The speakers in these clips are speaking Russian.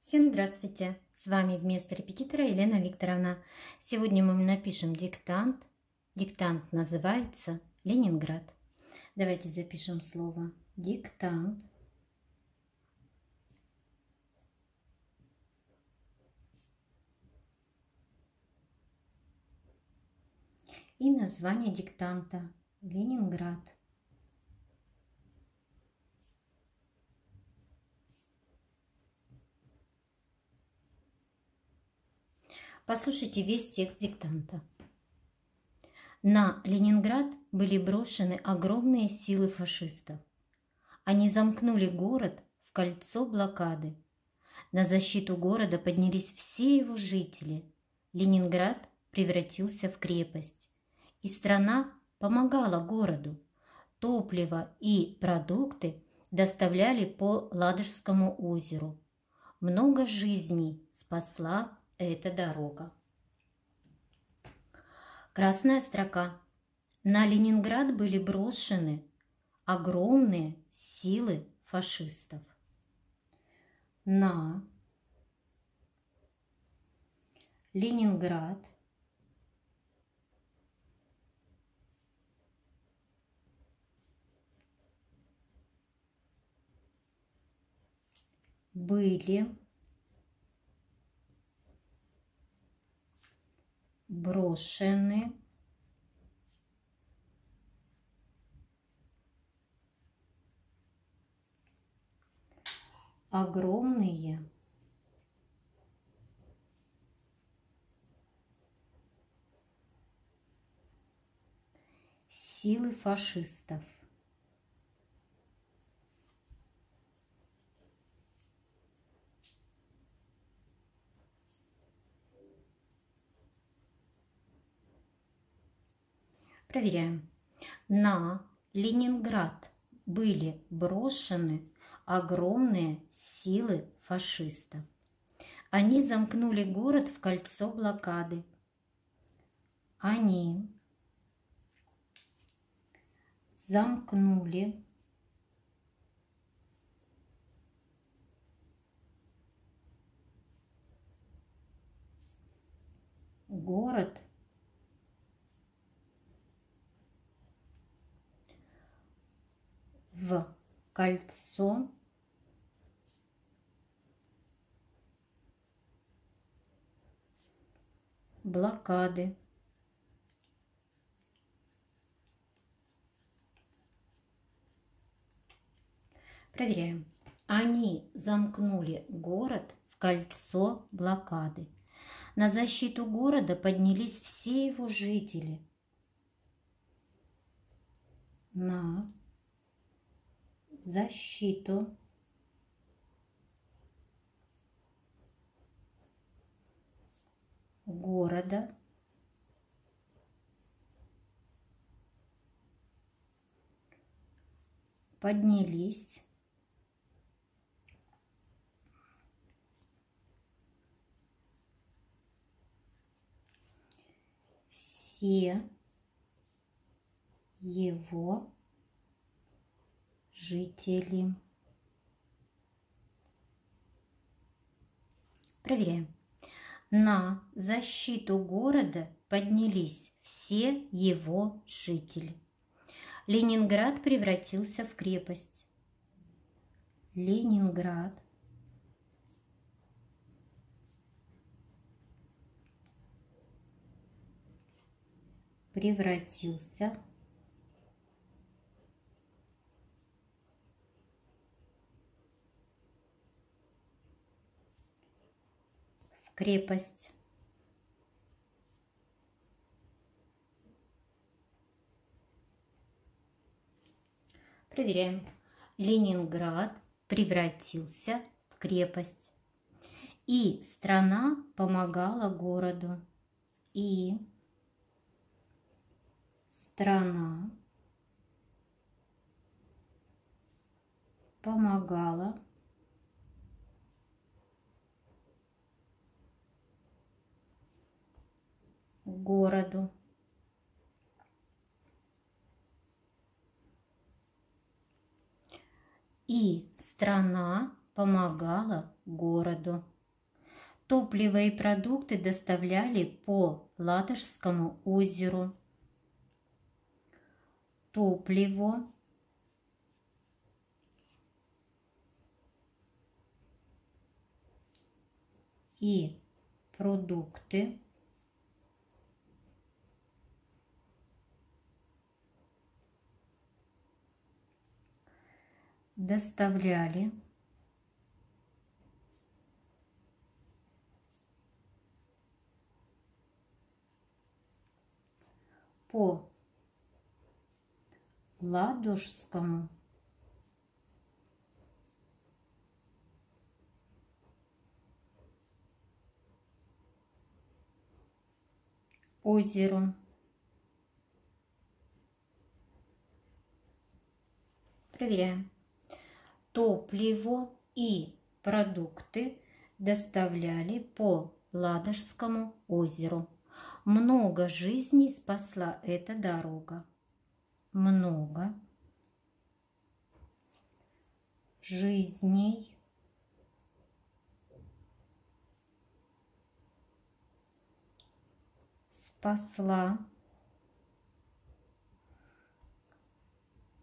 Всем здравствуйте! С вами вместо репетитора Елена Викторовна. Сегодня мы напишем диктант. Диктант называется Ленинград. Давайте запишем слово диктант. И название диктанта Ленинград. Послушайте весь текст диктанта. На Ленинград были брошены огромные силы фашистов. Они замкнули город в кольцо блокады. На защиту города поднялись все его жители. Ленинград превратился в крепость. И страна помогала городу. Топливо и продукты доставляли по Ладожскому озеру. Много жизней спасла эта дорога. Красная строка. На Ленинград были брошены огромные силы фашистов. На Ленинград были брошены огромные силы фашистов. Проверяем. На Ленинград были брошены огромные силы фашистов. Они замкнули город в кольцо блокады. Они замкнули город в кольцо блокады. Проверяем. Они замкнули город в кольцо блокады. На защиту города поднялись все его жители. На защиту. Города. Поднялись. Все его жители. Проверяем. На защиту города поднялись все его жители. Ленинград превратился в крепость. Ленинград превратился крепость. Проверяем. Ленинград превратился в крепость. И страна помогала городу. И страна помогала городу. И страна помогала городу. Топливо и продукты доставляли по Ладожскому озеру. Топливо и продукты доставляли по Ладожскому озеру. Проверяем. Топливо и продукты доставляли по Ладожскому озеру. Много жизней спасла эта дорога. Много жизней спасла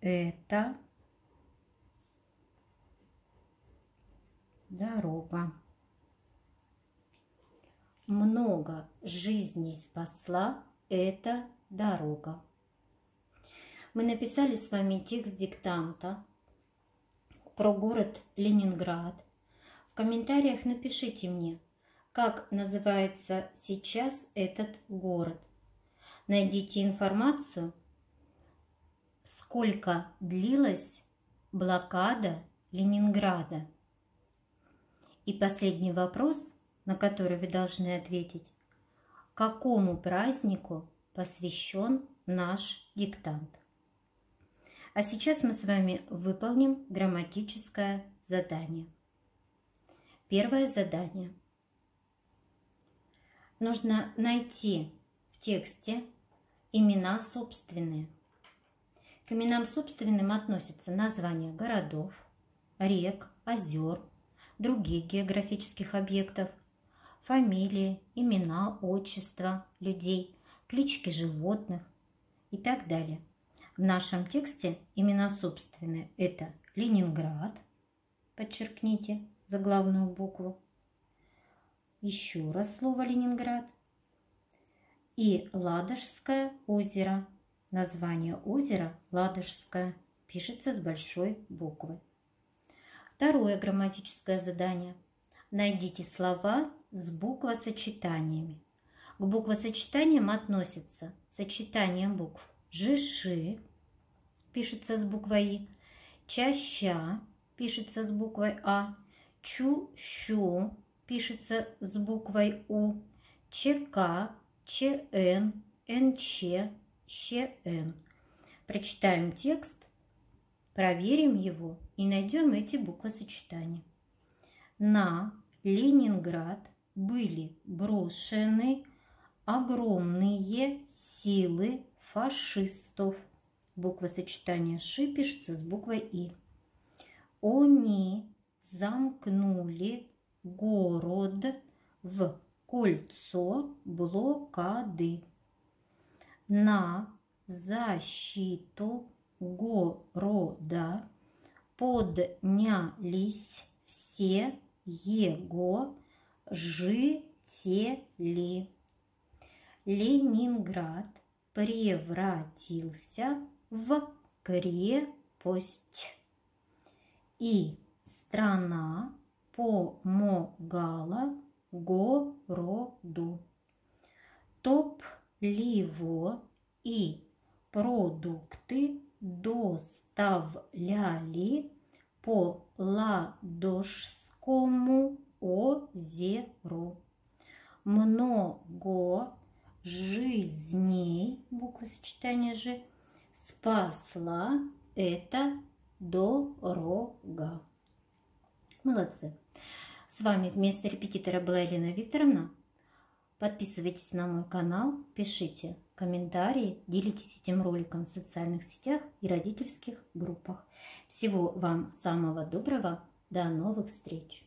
эта дорога. Много жизней спасла эта дорога. Мы написали с вами текст диктанта про город Ленинград. В комментариях напишите мне, как называется сейчас этот город. Найдите информацию, сколько длилась блокада Ленинграда. И последний вопрос, на который вы должны ответить. Какому празднику посвящен наш диктант? А сейчас мы с вами выполним грамматическое задание. Первое задание. Нужно найти в тексте имена собственные. К именам собственным относятся названия городов, рек, озер, других географических объектов, фамилии, имена, отчества людей, клички животных и так далее. В нашем тексте имена собственные – это Ленинград, подчеркните заглавную букву, еще раз слово Ленинград и Ладожское озеро. Название озера Ладожское пишется с большой буквы. Второе грамматическое задание. Найдите слова с буквосочетаниями. К буквосочетаниям относятся сочетание букв «жиши» пишется с буквой «и», «чаща» пишется с буквой «а», «чу-щу» пишется с буквой «у», «ЧК», «ЧН», «НЧ», «ЩН». Прочитаем текст, проверим его и найдем эти буквосочетания. На Ленинград были брошены огромные силы фашистов. Буквосочетание «ши» пишется с буквой «и». Они замкнули город в кольцо блокады. На защиту города поднялись все его жители. Ленинград превратился в крепость. И страна помогала городу. Топливо и продукты доставляли по Ладожскому озеру. Много жизней, буква сочетания «ж», спасла эта дорога. Молодцы. С вами вместо репетитора была Елена Викторовна. Подписывайтесь на мой канал, пишите комментарии, делитесь этим роликом в социальных сетях и родительских группах. Всего вам самого доброго! До новых встреч!